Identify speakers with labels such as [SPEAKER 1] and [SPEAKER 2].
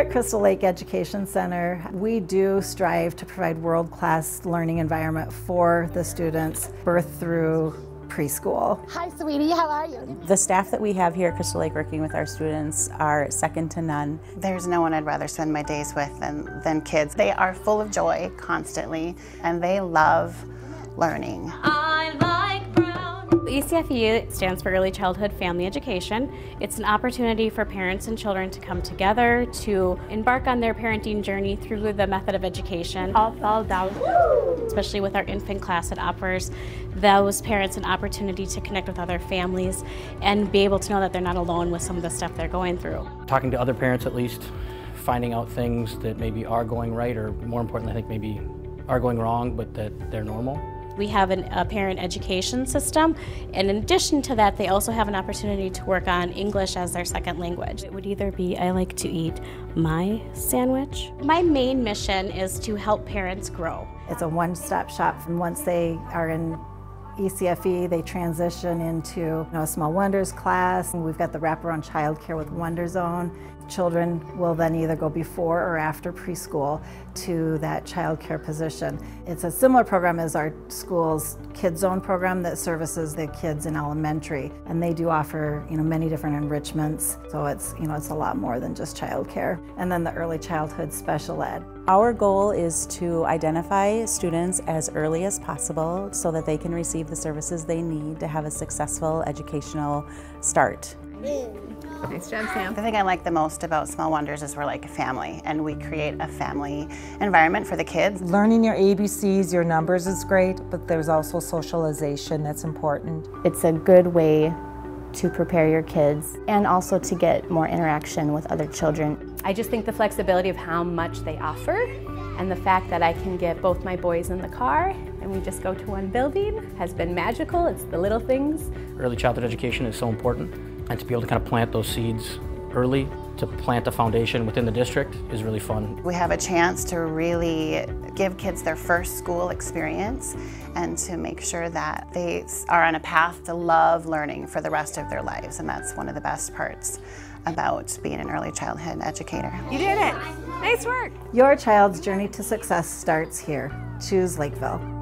[SPEAKER 1] at Crystal Lake Education Center, we do strive to provide world-class learning environment for the students, birth through preschool.
[SPEAKER 2] Hi, sweetie. How are you?
[SPEAKER 3] The staff that we have here at Crystal Lake working with our students are second to none.
[SPEAKER 4] There's no one I'd rather spend my days with than, than kids. They are full of joy constantly, and they love learning.
[SPEAKER 5] Um, ECFE stands for Early Childhood Family Education. It's an opportunity for parents and children to come together to embark on their parenting journey through the method of education. All fall down, especially with our infant class. It offers those parents an opportunity to connect with other families and be able to know that they're not alone with some of the stuff they're going through.
[SPEAKER 6] Talking to other parents at least, finding out things that maybe are going right or more importantly I think maybe are going wrong but that they're normal.
[SPEAKER 5] We have an, a parent education system, and in addition to that, they also have an opportunity to work on English as their second language. It would either be I like to eat my sandwich. My main mission is to help parents grow.
[SPEAKER 1] It's a one-stop shop, from once they are in ECFE, they transition into you know, a Small Wonders class. We've got the wraparound childcare with Wonder Zone. Children will then either go before or after preschool to that childcare position. It's a similar program as our school's Kids Zone program that services the kids in elementary, and they do offer you know many different enrichments. So it's you know it's a lot more than just childcare. And then the early childhood special ed.
[SPEAKER 3] Our goal is to identify students as early as possible so that they can receive the services they need to have a successful educational start.
[SPEAKER 7] Nice job, Sam.
[SPEAKER 4] The thing I like the most about Small Wonders is we're like a family and we create a family environment for the kids.
[SPEAKER 8] Learning your ABCs, your numbers is great, but there's also socialization that's important.
[SPEAKER 2] It's a good way to prepare your kids and also to get more interaction with other children.
[SPEAKER 9] I just think the flexibility of how much they offer and the fact that I can get both my boys in the car and we just go to one building has been magical. It's the little things.
[SPEAKER 6] Early childhood education is so important and to be able to kind of plant those seeds early to plant a foundation within the district is really fun.
[SPEAKER 4] We have a chance to really give kids their first school experience and to make sure that they are on a path to love learning for the rest of their lives and that's one of the best parts about being an early childhood educator.
[SPEAKER 7] You did it. Nice work.
[SPEAKER 1] Your child's journey to success starts here. Choose Lakeville.